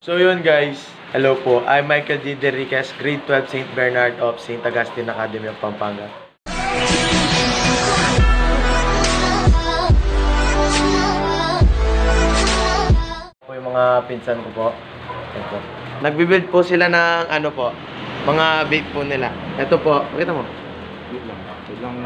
So yun guys, hello po. I'm Michael D. Deriquez, grade 12 St. Bernard of St. Augustine Academy of Pampanga. Po yung mga pinsan ko po. Ito. Nagbibuild po sila ng ano po, mga vape po nila. Ito po, pakita mo. Wait lang. Wait lang,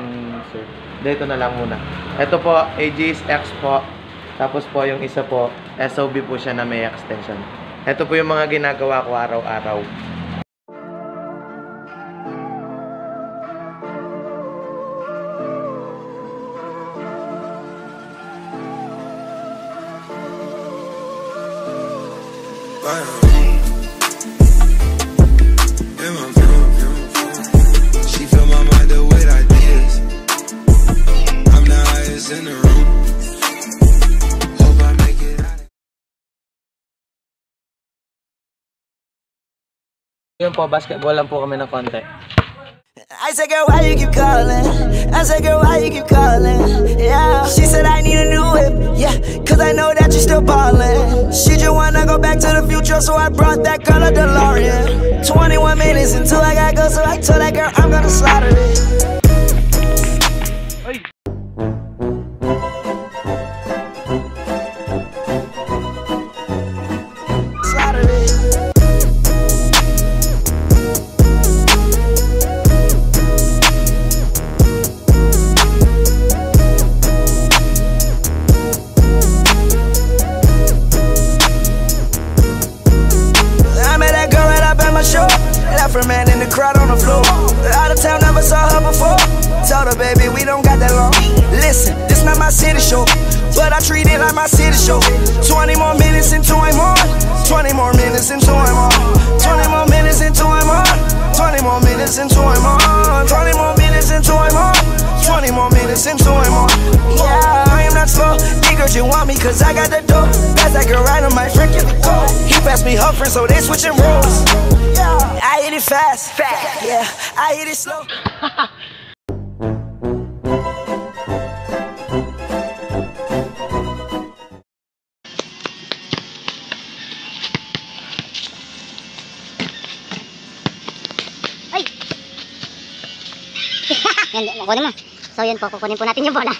sir. Dito na lang muna. Ito po, AGS X po. Tapos po yung isa po, SOB po siya na may extension. Ito po yung mga ginagawa ko araw-araw. She Yun po, basketball lang po kami ng konti. I said, girl, why you keep calling? I said, girl, why you keep calling? Yeah. She said, I need a new whip. Yeah, cause I know that you're still ballin'. She just wanna go back to the future, so I brought that girl a DeLorean. 21 minutes until I gotta go, so I told that girl I'm gonna slaughter it. Her man in the crowd on the floor. Out of town, never saw her before. Told her, baby, we don't got that long. Listen, this not my city show, but I treat it like my city show. 20 more minutes into I'm on. 20 more minutes into I'm on. 20 more minutes into I'm on. 20 more minutes into I'm on. 20 more minutes into I'm on. 20 more minutes into I'm on. Yeah, I am not slow. Nigga, you want me cause I got the dough. Pass that girl right on my freaking. He passed me Humphrey, so they switching roles. I hit it fast. Fast. Yeah, I hit it slow. Yan, kukunin mo. So yun po, kukunin po natin yung bola.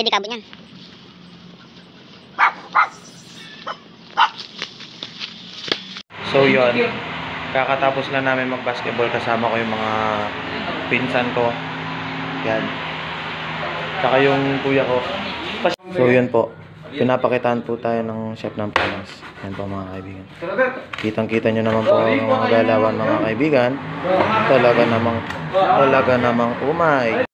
Hindi, di kabot yan. So yun, kakatapos lang namin mag-basketball kasama ko yung mga pinsan ko. Yan. Tsaka yung kuya ko. So yun po, pinapakitaan po tayo ng chef ng Palas. Yan po mga kaibigan. Kitang-kita nyo naman po ang mga galawan mga kaibigan. Talaga namang, talaga namang umay.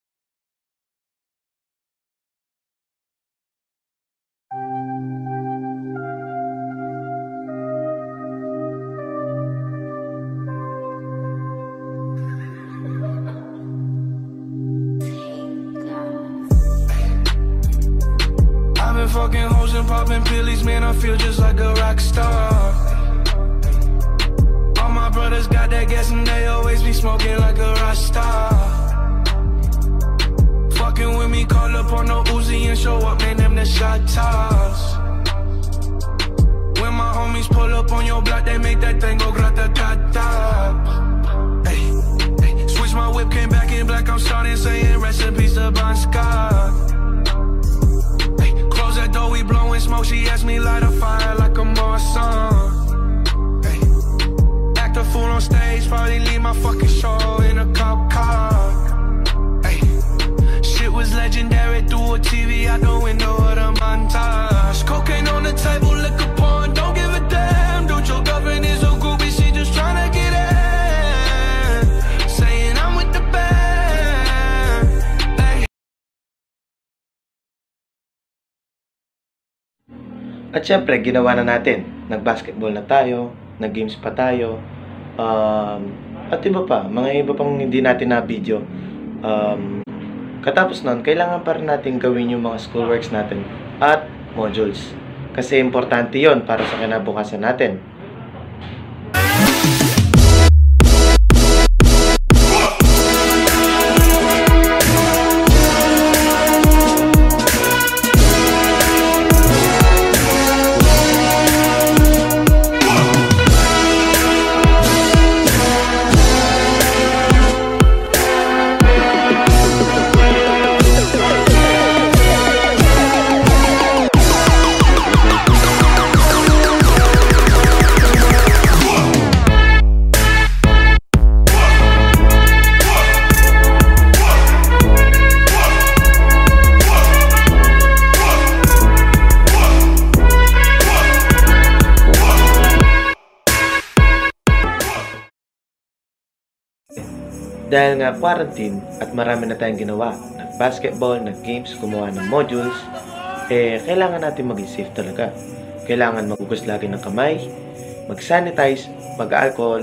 Fucking hoes and popping pillies, man. I feel just like a rock star. All my brothers got that gas and they always be smoking like a rock star. Fucking with me, call up on the Uzi and show up, man. Them the shot toss. When my homies pull up on your block, they make that thing go grata ta ta. Switch my whip, came back in black. I'm starting saying recipes to Bon Scott. She asked me light a fire like a Marsan. Hey, act a fool on stage, probably leave my fucking show in a cop car. Hey, shit was legendary through a TV out the window of the montage. Cocaine on the table, At syempre, ginawa na natin. Nag-basketball na tayo, nag-games pa tayo, um, at iba pa, mga iba pang hindi natin na video. Um, katapos nun, kailangan pa rin natin gawin yung mga schoolworks natin at modules. Kasi importante yon para sa kinabukasan natin. Dahil nga quarantine at marami na tayong ginawa, nag-basketball, nag-games, gumawa ng modules, eh, kailangan natin maging safe talaga. Kailangan magugas lagi ng kamay, mag-sanitize, mag-alcohol.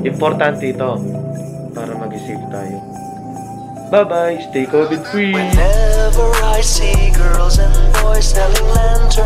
Importante ito para maging safe tayo. Bye-bye! Stay COVID-free! Whenever I see girls and boys selling lanterns